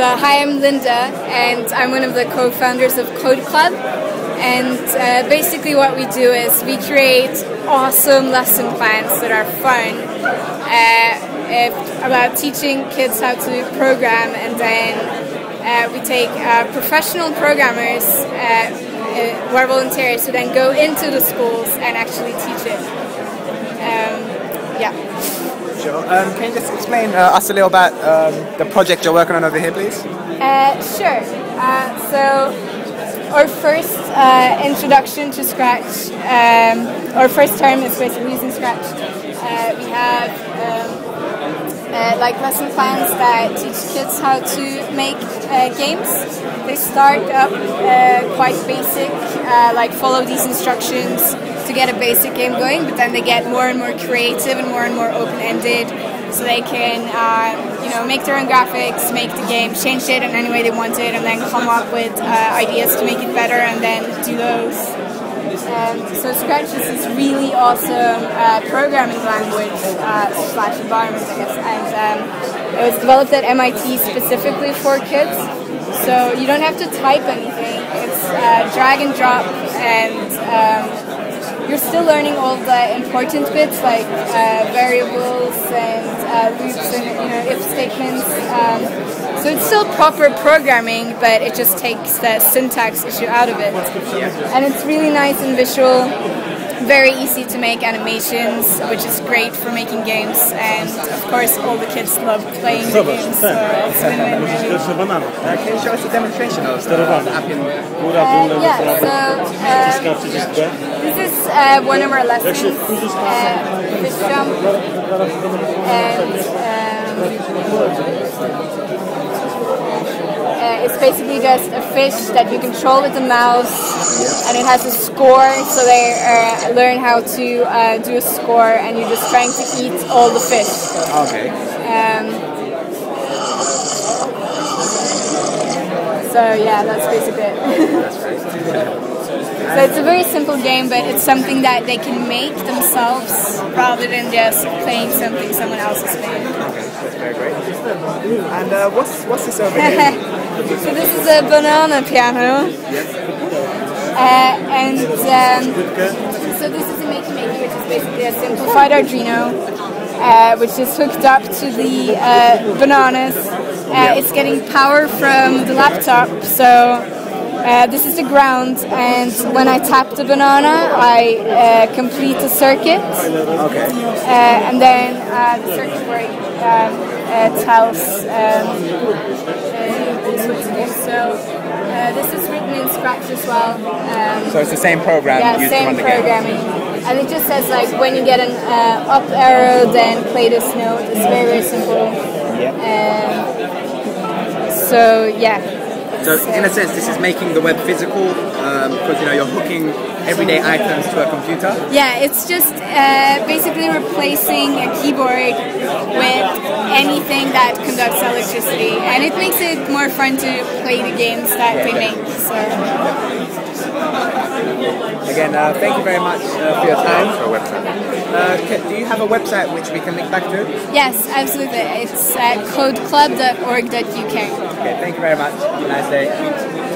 So, hi, I'm Linda, and I'm one of the co founders of Code Club. And uh, basically, what we do is we create awesome lesson plans that are fun uh, about teaching kids how to program, and then uh, we take uh, professional programmers uh, uh, who are volunteers who then go into the schools and actually teach it. Um, yeah. Sure. Um, can you just explain uh, us a little about um, the project you're working on over here, please? Uh, sure. Uh, so, our first uh, introduction to Scratch, um, our first term is basically using Scratch. Uh, we have um, uh, like lesson plans that teach kids how to make games. They start up quite basic, like follow these instructions to get a basic game going, but then they get more and more creative and more and more open-ended, so they can, uh, you know, make their own graphics, make the game, change it in any way they want it, and then come up with uh, ideas to make it better, and then do those. Um, so Scratch is this really awesome uh, programming language uh, slash environment, I guess, and um, it was developed at MIT specifically for kids. So you don't have to type anything; it's uh, drag and drop and um, you're still learning all the important bits like uh, variables and uh, loops and you know if statements. Um, so it's still proper programming, but it just takes the syntax issue out of it. And it's really nice and visual very easy to make animations, which is great for making games, and of course all the kids love playing the games, so it's win-win really. Uh, can you show us a demonstration of uh, the app in... Uh, yeah, so uh, this is uh, one of our lessons, uh, Fish Chomp, and um, uh, it's basically just a fish that you control with the mouse, and it has a score. So they uh, learn how to uh, do a score, and you're just trying to eat all the fish. Okay. Um, so yeah, that's basically it. So it's a very simple game, but it's something that they can make themselves rather than just playing something someone else is playing. Okay, that's very great. And uh, what's what's this over here? so this is a banana piano. Uh, and um, so this is a Makey Makey, which is basically a simplified Arduino, uh, which is hooked up to the uh, bananas. Uh, it's getting power from the laptop, so uh, this is the ground, and when I tap the banana, I uh, complete the circuit. Okay. Uh, and then uh, the circuit break um, uh, tells um. So this is written in Scratch as well. Um, so it's the same program yeah, used same to run the programming. game. And it just says like when you get an up arrow, then play this note. It's very very simple. Yeah. so yeah. So in a sense, this is making the web physical because um, you know you're hooking everyday items to a computer. Yeah, it's just uh, basically replacing a keyboard with anything that conducts electricity, and it makes it more fun to play the games that they make. So. Again, uh, thank you very much uh, for your time. For a website. Uh, do you have a website which we can link back to? Yes, absolutely. It's at codeclub.org.uk. Okay, thank you very much. Have a nice day.